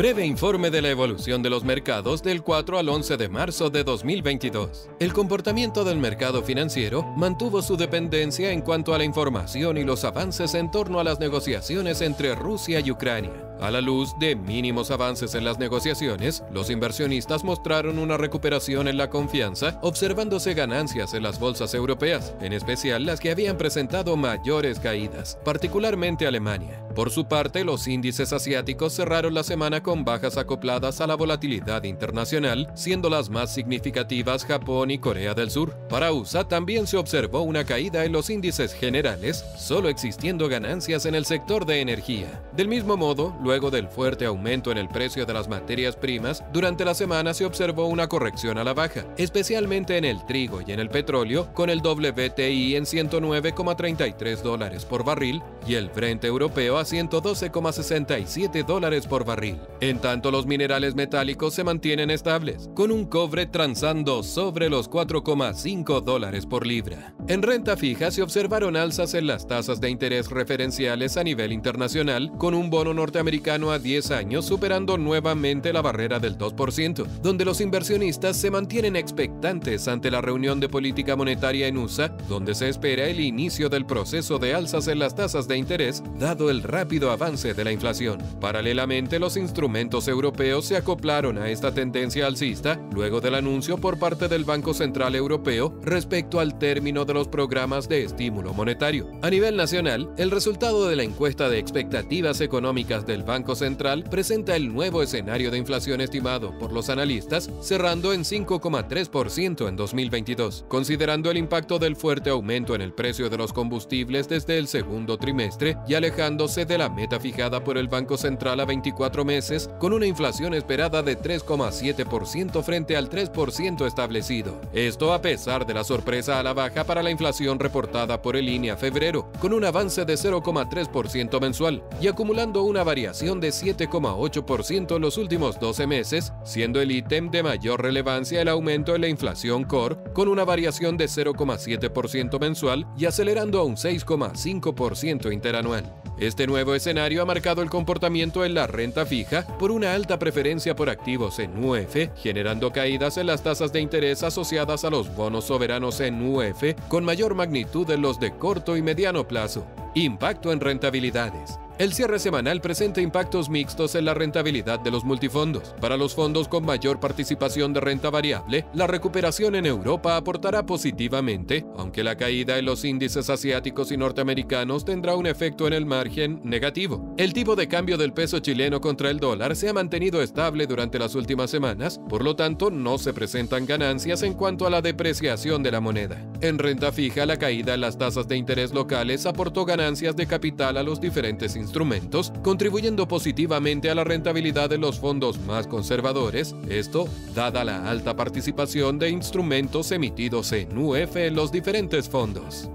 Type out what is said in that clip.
Breve informe de la evolución de los mercados del 4 al 11 de marzo de 2022. El comportamiento del mercado financiero mantuvo su dependencia en cuanto a la información y los avances en torno a las negociaciones entre Rusia y Ucrania. A la luz de mínimos avances en las negociaciones, los inversionistas mostraron una recuperación en la confianza, observándose ganancias en las bolsas europeas, en especial las que habían presentado mayores caídas, particularmente Alemania. Por su parte, los índices asiáticos cerraron la semana con bajas acopladas a la volatilidad internacional, siendo las más significativas Japón y Corea del Sur. Para USA también se observó una caída en los índices generales, solo existiendo ganancias en el sector de energía. Del mismo modo, del fuerte aumento en el precio de las materias primas, durante la semana se observó una corrección a la baja, especialmente en el trigo y en el petróleo, con el WTI en 109,33 dólares por barril y el Brent europeo a 112,67 dólares por barril. En tanto, los minerales metálicos se mantienen estables, con un cobre transando sobre los 4,5 dólares por libra. En renta fija se observaron alzas en las tasas de interés referenciales a nivel internacional, con un bono norteamericano a 10 años superando nuevamente la barrera del 2%, donde los inversionistas se mantienen expectantes ante la reunión de política monetaria en USA, donde se espera el inicio del proceso de alzas en las tasas de interés, dado el rápido avance de la inflación. Paralelamente, los instrumentos europeos se acoplaron a esta tendencia alcista luego del anuncio por parte del Banco Central Europeo respecto al término de los programas de estímulo monetario. A nivel nacional, el resultado de la encuesta de expectativas económicas del Banco Central presenta el nuevo escenario de inflación estimado por los analistas, cerrando en 5,3% en 2022. Considerando el impacto del fuerte aumento en el precio de los combustibles desde el segundo trimestre y alejándose de la meta fijada por el Banco Central a 24 meses, con una inflación esperada de 3,7% frente al 3% establecido. Esto a pesar de la sorpresa a la baja para la inflación reportada por el INE a febrero, con un avance de 0,3% mensual y acumulando una variación de 7,8% en los últimos 12 meses, siendo el ítem de mayor relevancia el aumento en la inflación core, con una variación de 0,7% mensual y acelerando a un 6,5% interanual. Este nuevo escenario ha marcado el comportamiento en la renta fija por una alta preferencia por activos en UF, generando caídas en las tasas de interés asociadas a los bonos soberanos en UF con mayor magnitud en los de corto y mediano plazo. Impacto en rentabilidades. El cierre semanal presenta impactos mixtos en la rentabilidad de los multifondos. Para los fondos con mayor participación de renta variable, la recuperación en Europa aportará positivamente, aunque la caída en los índices asiáticos y norteamericanos tendrá un efecto en el margen negativo. El tipo de cambio del peso chileno contra el dólar se ha mantenido estable durante las últimas semanas, por lo tanto no se presentan ganancias en cuanto a la depreciación de la moneda. En renta fija, la caída en las tasas de interés locales aportó ganancias de capital a los diferentes instrumentos, contribuyendo positivamente a la rentabilidad de los fondos más conservadores, esto dada la alta participación de instrumentos emitidos en UF en los diferentes fondos.